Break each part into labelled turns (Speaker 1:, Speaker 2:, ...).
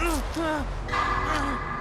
Speaker 1: 嗯嗯嗯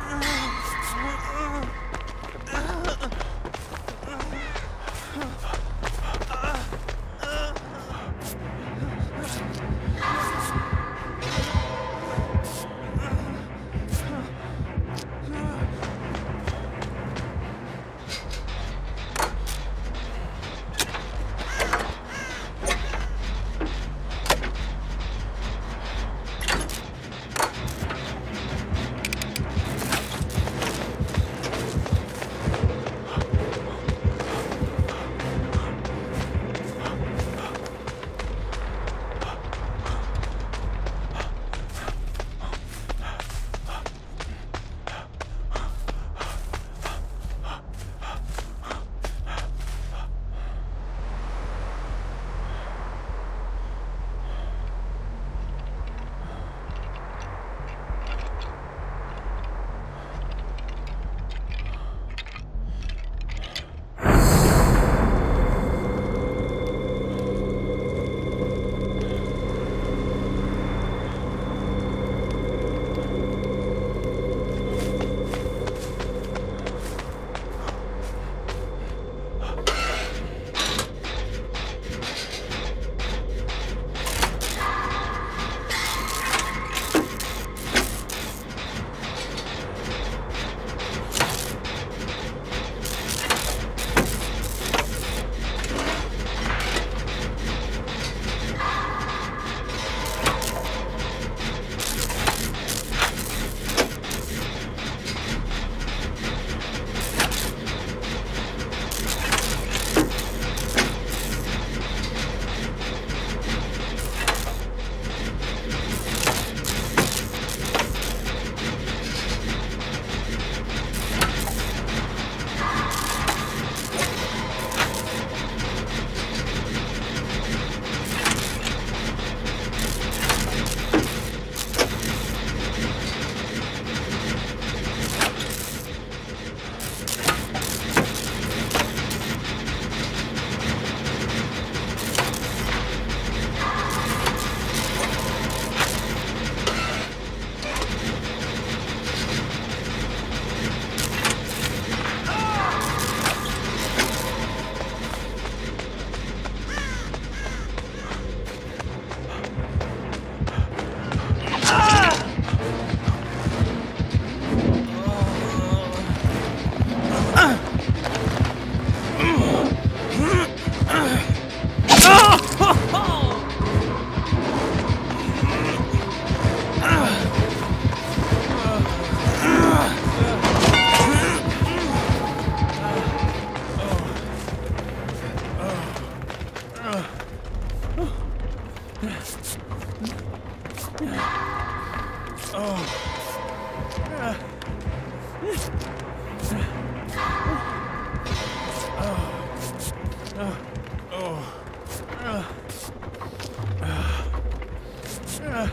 Speaker 1: Uh,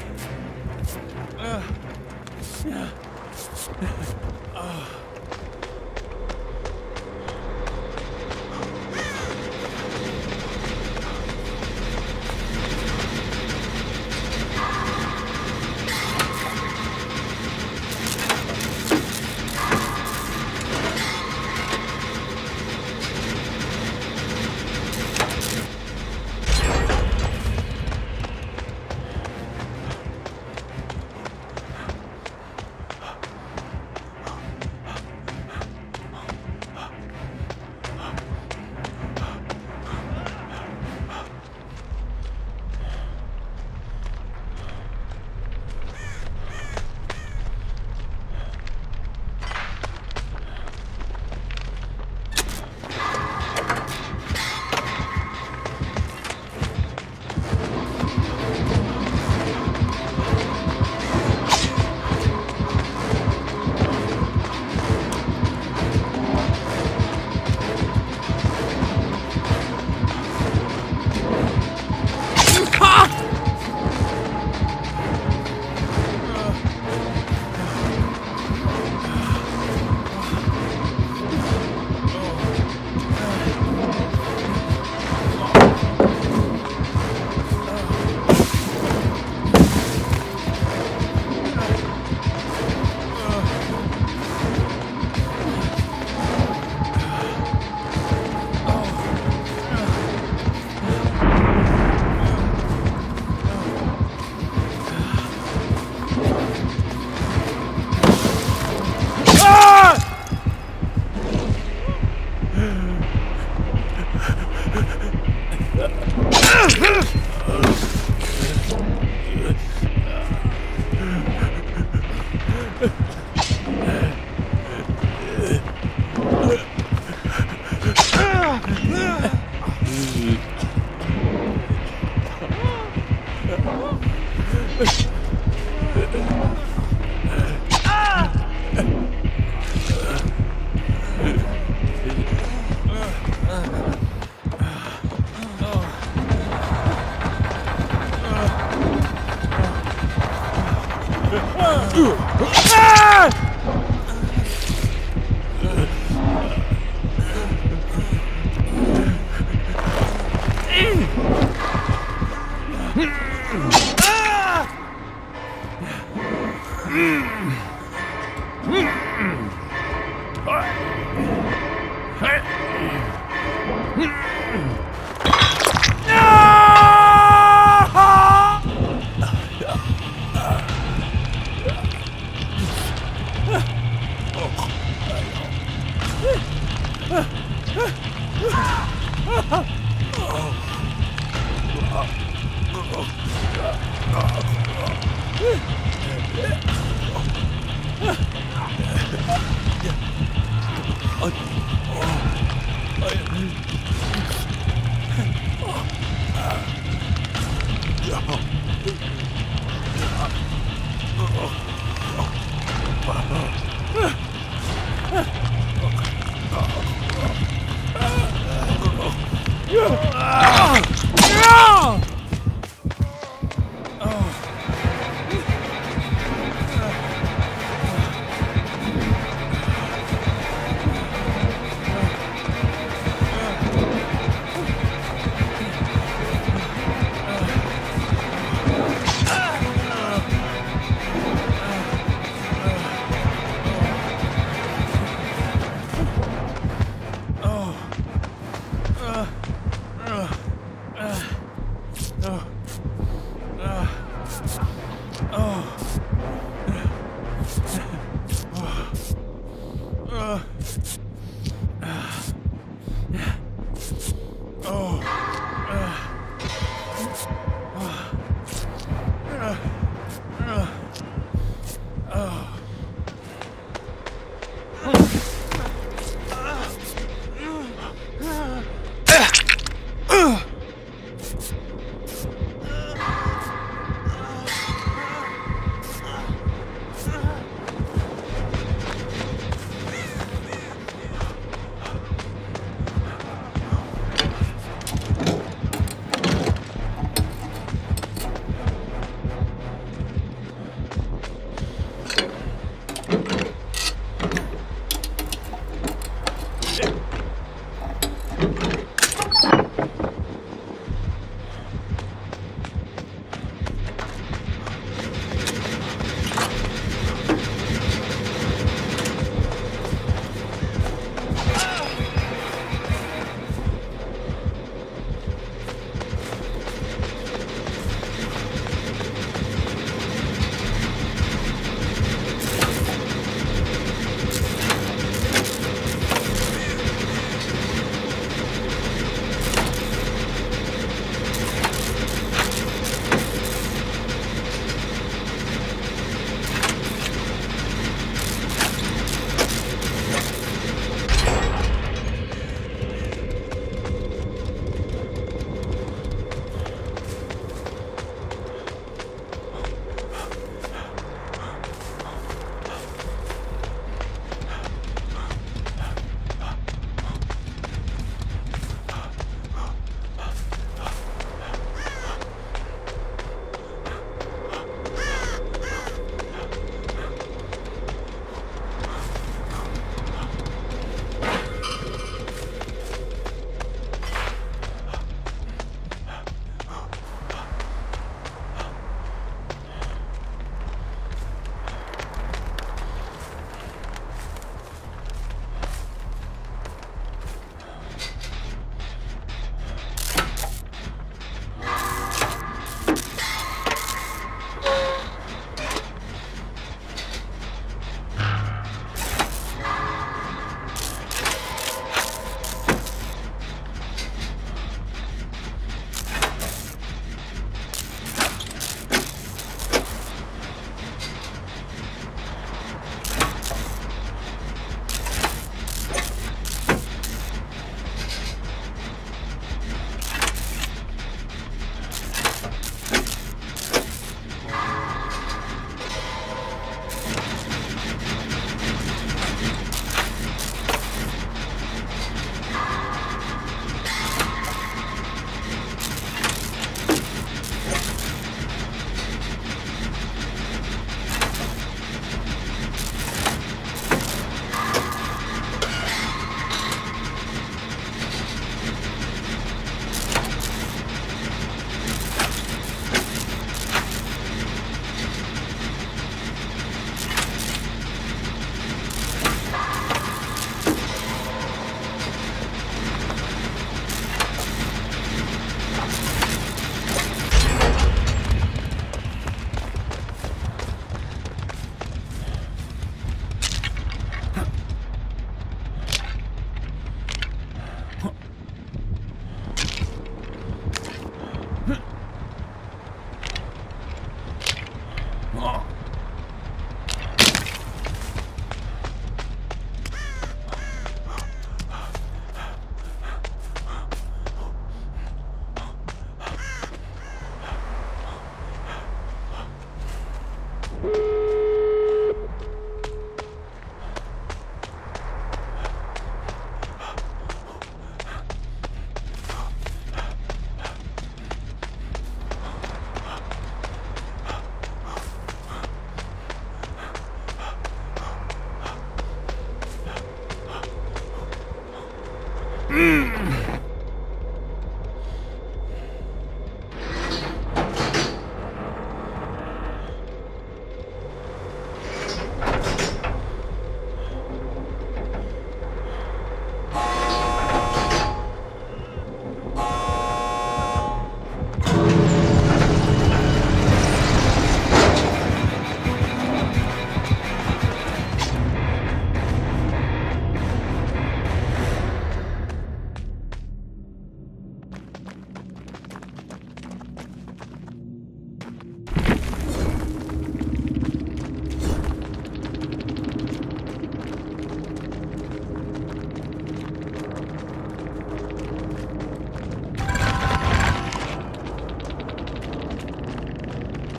Speaker 1: uh, uh, Hmm. Huh.